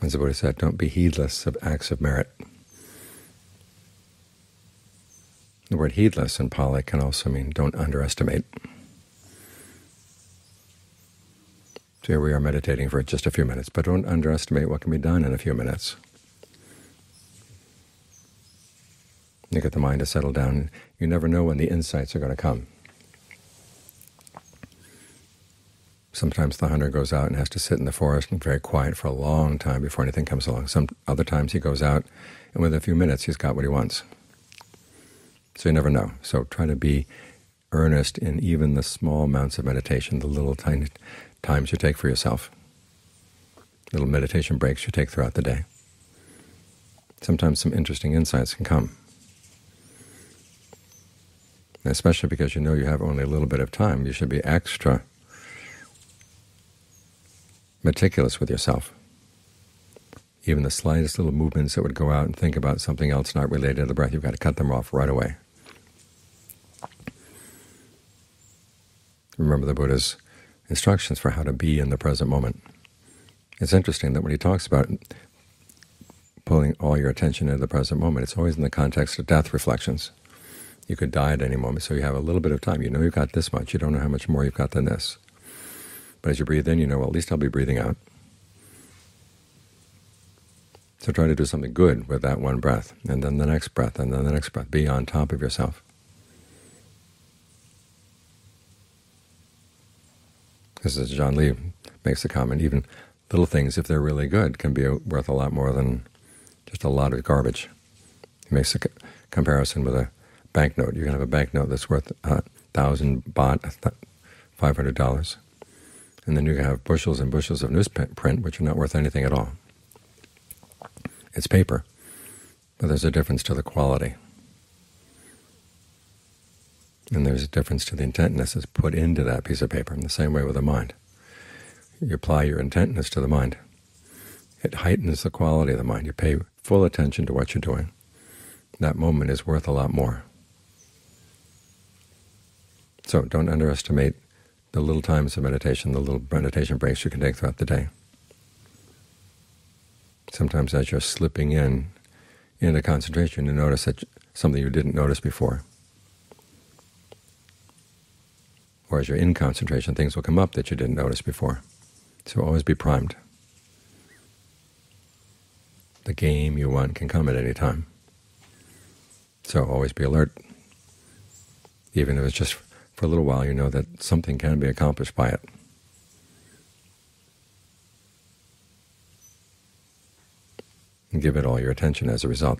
As the Buddha said, don't be heedless of acts of merit. The word heedless in Pali can also mean don't underestimate. So here we are meditating for just a few minutes, but don't underestimate what can be done in a few minutes. You get the mind to settle down. You never know when the insights are going to come. Sometimes the hunter goes out and has to sit in the forest and very quiet for a long time before anything comes along. Some other times he goes out and within a few minutes he's got what he wants. So you never know. So try to be earnest in even the small amounts of meditation, the little tiny times you take for yourself, little meditation breaks you take throughout the day. Sometimes some interesting insights can come especially because you know you have only a little bit of time, you should be extra meticulous with yourself. Even the slightest little movements that would go out and think about something else not related to the breath, you've got to cut them off right away. Remember the Buddha's instructions for how to be in the present moment. It's interesting that when he talks about pulling all your attention into the present moment, it's always in the context of death reflections. You could die at any moment, so you have a little bit of time. You know you've got this much. You don't know how much more you've got than this. But as you breathe in, you know, well, at least I'll be breathing out. So try to do something good with that one breath, and then the next breath, and then the next breath. Be on top of yourself. This is Ajaan Lee makes the comment, even little things, if they're really good, can be worth a lot more than just a lot of garbage. He makes a comparison with a banknote. You can have a banknote that's worth a thousand baht, five hundred dollars, and then you have bushels and bushels of newsprint, which are not worth anything at all. It's paper, but there's a difference to the quality, and there's a difference to the intentness that's put into that piece of paper. In the same way with the mind, you apply your intentness to the mind. It heightens the quality of the mind. You pay full attention to what you're doing. That moment is worth a lot more. So don't underestimate the little times of meditation, the little meditation breaks you can take throughout the day. Sometimes as you're slipping in into concentration, you notice that something you didn't notice before. Or as you're in concentration, things will come up that you didn't notice before. So always be primed. The game you want can come at any time. So always be alert, even if it's just for a little while you know that something can be accomplished by it. And give it all your attention as a result.